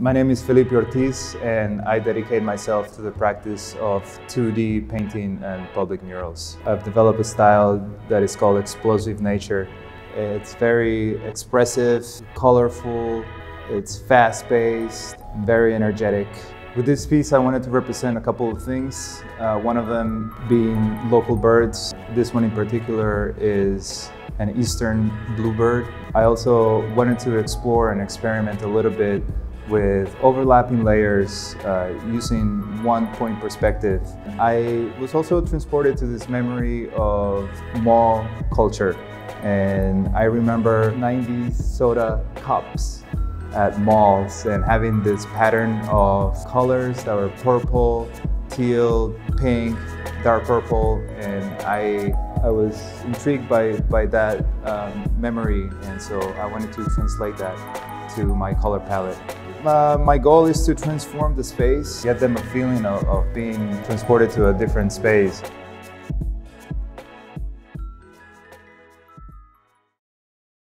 My name is Felipe Ortiz and I dedicate myself to the practice of 2D painting and public murals. I've developed a style that is called explosive nature. It's very expressive, colorful, it's fast-paced, very energetic. With this piece I wanted to represent a couple of things, uh, one of them being local birds. This one in particular is an eastern bluebird. I also wanted to explore and experiment a little bit with overlapping layers uh, using one point perspective. I was also transported to this memory of mall culture and I remember 90s soda cups at malls and having this pattern of colors that were purple, teal, pink, dark purple and I I was intrigued by, by that um, memory and so I wanted to translate that to my color palette. Uh, my goal is to transform the space, get them a feeling of, of being transported to a different space.